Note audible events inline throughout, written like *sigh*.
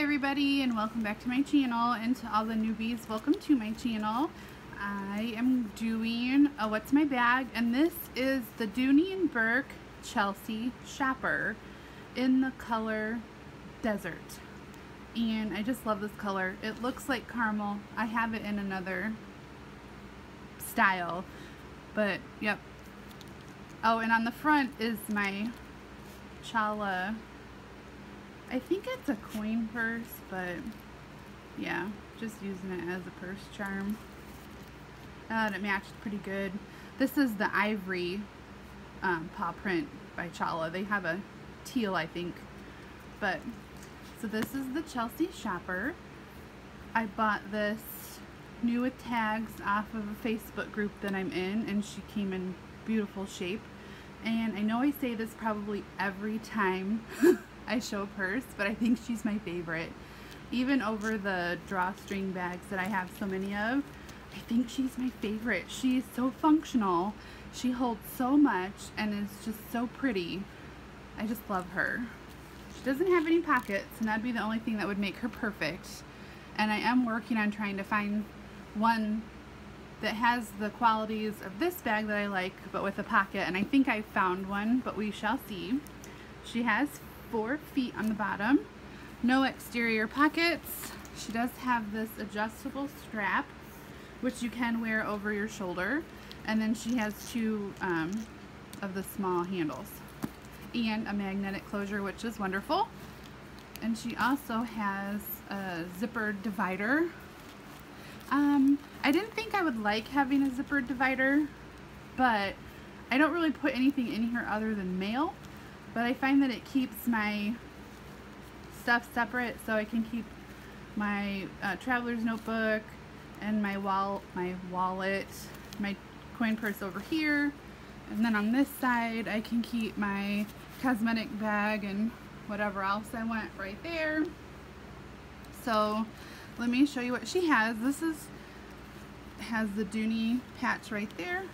everybody and welcome back to my channel and to all the newbies. Welcome to my channel. I am doing a what's my bag and this is the Dooney and Bourke Chelsea Shopper in the color desert. And I just love this color. It looks like caramel. I have it in another style but yep. Oh and on the front is my Chala I think it's a coin purse, but yeah, just using it as a purse charm. Uh, it matched pretty good. This is the ivory um, paw print by Chala. They have a teal, I think. But, so this is the Chelsea Shopper. I bought this new with tags off of a Facebook group that I'm in, and she came in beautiful shape. And I know I say this probably every time *laughs* I show purse, but I think she's my favorite. Even over the drawstring bags that I have so many of, I think she's my favorite. She's so functional. She holds so much and is just so pretty. I just love her. She doesn't have any pockets and that'd be the only thing that would make her perfect. And I am working on trying to find one that has the qualities of this bag that I like but with a pocket and I think I found one but we shall see. She has four feet on the bottom. No exterior pockets. She does have this adjustable strap, which you can wear over your shoulder. And then she has two um, of the small handles and a magnetic closure, which is wonderful. And she also has a zipper divider. Um, I didn't think I would like having a zipper divider, but I don't really put anything in here other than mail. But I find that it keeps my stuff separate so I can keep my uh, traveler's notebook and my wall my wallet my coin purse over here. And then on this side I can keep my cosmetic bag and whatever else I want right there. So let me show you what she has. This is has the Dooney patch right there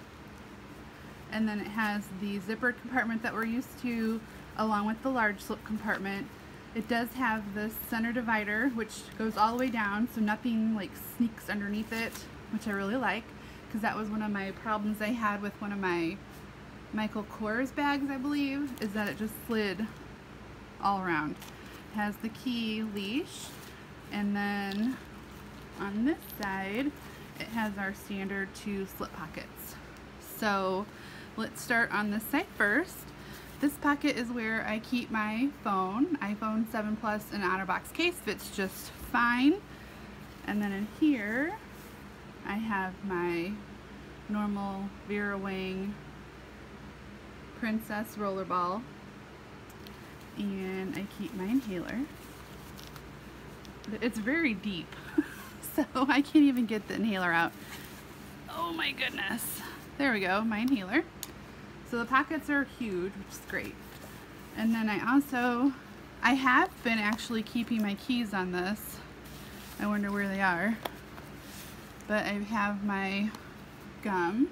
and then it has the zippered compartment that we're used to along with the large slip compartment. It does have the center divider which goes all the way down so nothing like sneaks underneath it which I really like because that was one of my problems I had with one of my Michael Kors bags I believe is that it just slid all around. It has the key leash and then on this side it has our standard two slip pockets. So let's start on this side first. This pocket is where I keep my phone, iPhone 7 Plus in OtterBox case fits just fine. And then in here, I have my normal Vera Wang Princess Rollerball. And I keep my inhaler. It's very deep, *laughs* so I can't even get the inhaler out. Oh my goodness. There we go, my inhaler. So the pockets are huge, which is great. And then I also, I have been actually keeping my keys on this. I wonder where they are. But I have my gum.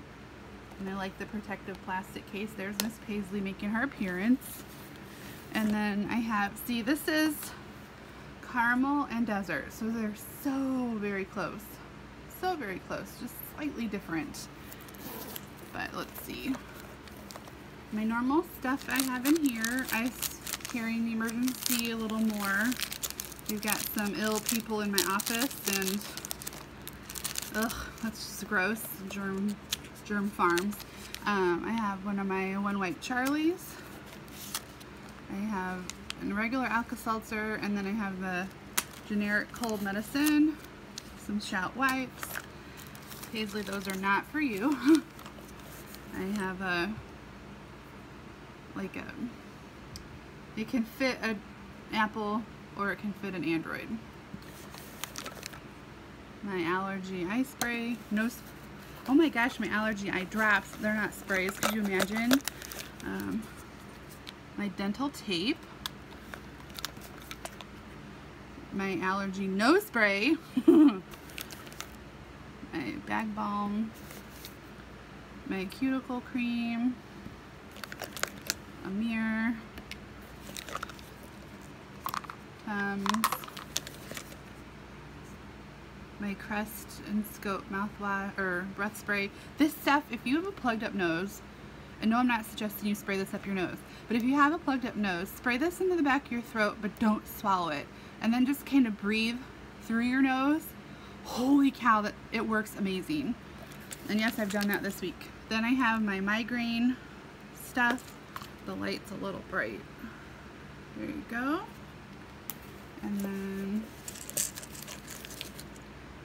And I like the protective plastic case. There's Miss Paisley making her appearance. And then I have, see this is caramel and desert. So they're so very close. So very close, just slightly different. But let's see my normal stuff I have in here. I carry in the emergency a little more. We've got some ill people in my office and ugh, that's just gross. Germ, germ farms. Um, I have one of my one wipe Charlies. I have a regular Alka-Seltzer and then I have the generic cold medicine, some shout wipes. Paisley, those are not for you. *laughs* I have a like a, it can fit an Apple or it can fit an Android. My allergy eye spray, no, oh my gosh, my allergy eye drops, they're not sprays, could you imagine? Um, my dental tape, my allergy nose spray, *laughs* my bag balm, my cuticle cream, a mirror, um, my Crest and Scope mouthwash or breath spray. This stuff, if you have a plugged up nose, and no I'm not suggesting you spray this up your nose, but if you have a plugged up nose, spray this into the back of your throat, but don't swallow it. And then just kind of breathe through your nose. Holy cow, that it works amazing. And yes, I've done that this week. Then I have my migraine stuff. The light's a little bright. There you go. And then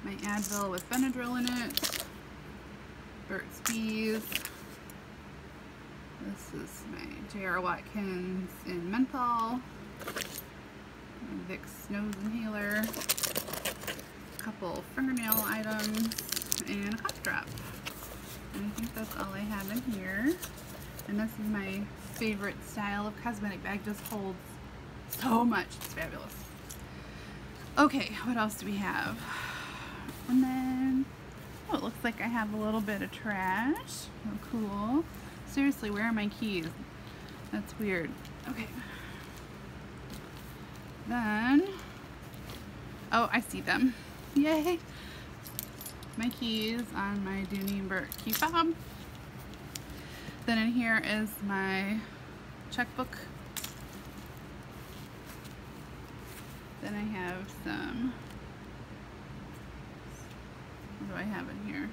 my Advil with Benadryl in it. Burt's Bees. This is my J.R. Watkins in menthol. My Vicks nose inhaler. A couple fingernail items and a cough drop. And I think that's all I have in here. And this is my favorite style of cosmetic bag. Just holds so much. It's fabulous. Okay, what else do we have? And then, oh, it looks like I have a little bit of trash. Oh, cool. Seriously, where are my keys? That's weird. Okay. Then, oh, I see them. Yay! My keys on my Dooney and Bourke key fob. Then in here is my checkbook. Then I have some what do I have in here?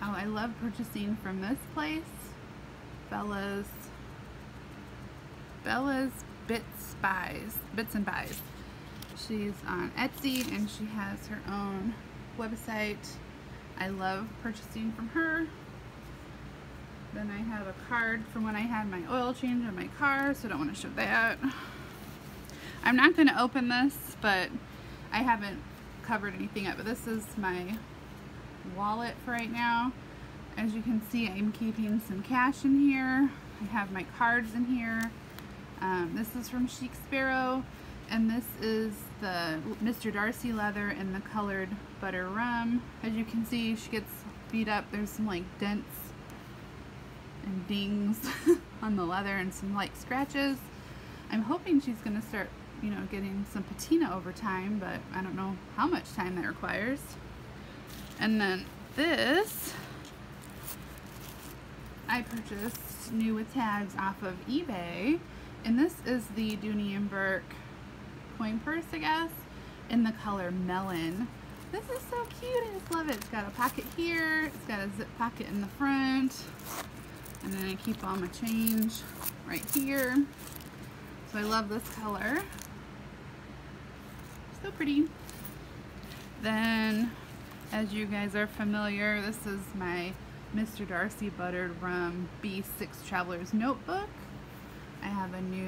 Oh, I love purchasing from this place. Bella's Bella's Bits Buys. Bits and Buys. She's on Etsy and she has her own website. I love purchasing from her. Then I have a card from when I had my oil change in my car, so I don't want to show that. I'm not going to open this, but I haven't covered anything up, but this is my wallet for right now. As you can see, I'm keeping some cash in here. I have my cards in here. Um, this is from Chic Sparrow, and this is the Mr. Darcy leather in the colored butter rum. As you can see, she gets beat up. There's some like dents and dings *laughs* on the leather and some light scratches. I'm hoping she's going to start you know, getting some patina over time, but I don't know how much time that requires. And then this, I purchased new with tags off of eBay. And this is the Dooney and Bourke coin purse, I guess, in the color melon. This is so cute. I just love it. It's got a pocket here. It's got a zip pocket in the front. And then I keep all my change right here. So I love this color so pretty. Then, as you guys are familiar, this is my Mr. Darcy Buttered Rum B6 Traveler's Notebook. I have a new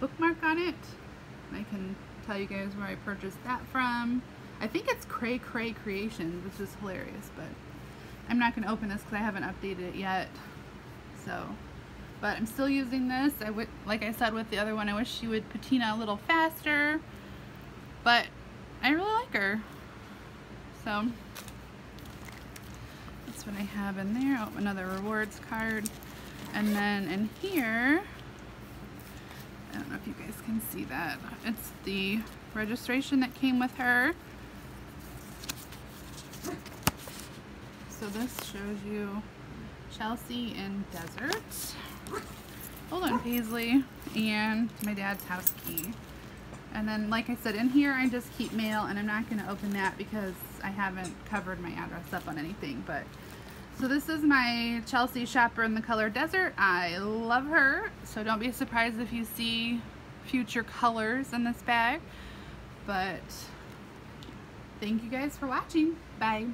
bookmark on it. I can tell you guys where I purchased that from. I think it's Cray Cray Creations, which is hilarious, but I'm not going to open this because I haven't updated it yet. So, but I'm still using this. I would, like I said with the other one, I wish she would patina a little faster, but I really like her. So that's what I have in there. Oh, another rewards card. And then in here, I don't know if you guys can see that. It's the registration that came with her. So this shows you Chelsea in Desert. Hold on, Paisley. And my dad's house key. And then, like I said, in here I just keep mail, and I'm not going to open that because I haven't covered my address up on anything. But So this is my Chelsea shopper in the color Desert. I love her, so don't be surprised if you see future colors in this bag. But thank you guys for watching. Bye.